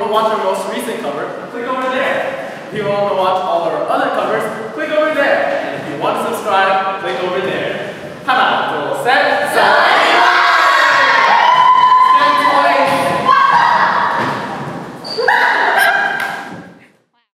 want to watch our most recent cover, click over there. If you want to watch all our other covers, click over there. And if you want to subscribe, click over there. ta